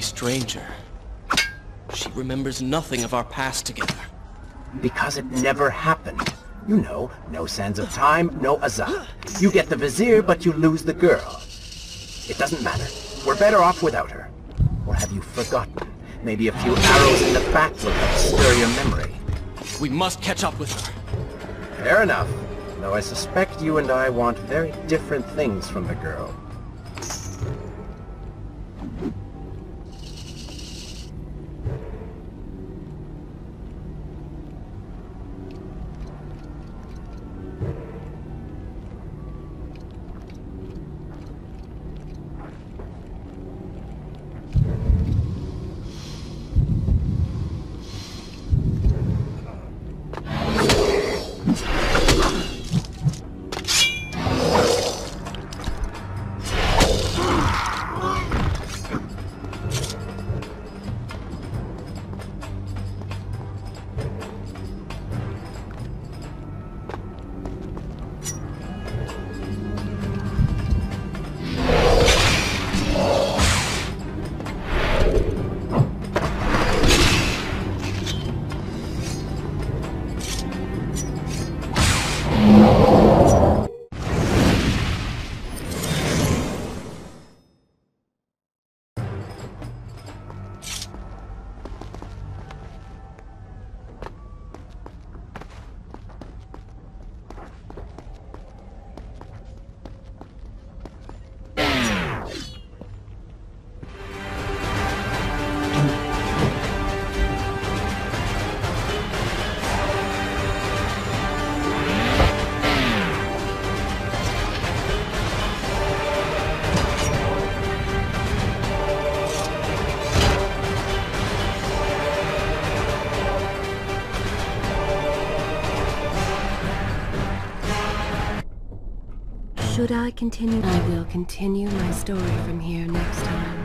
stranger. She remembers nothing of our past together. Because it never happened. You know, no sands of time, no Azad. You get the Vizier, but you lose the girl. It doesn't matter. We're better off without her. Or have you forgotten? Maybe a few arrows in the back will help stir your memory. We must catch up with her. Fair enough. Though I suspect you and I want very different things from the girl. Should I continue? I will continue my story from here next time.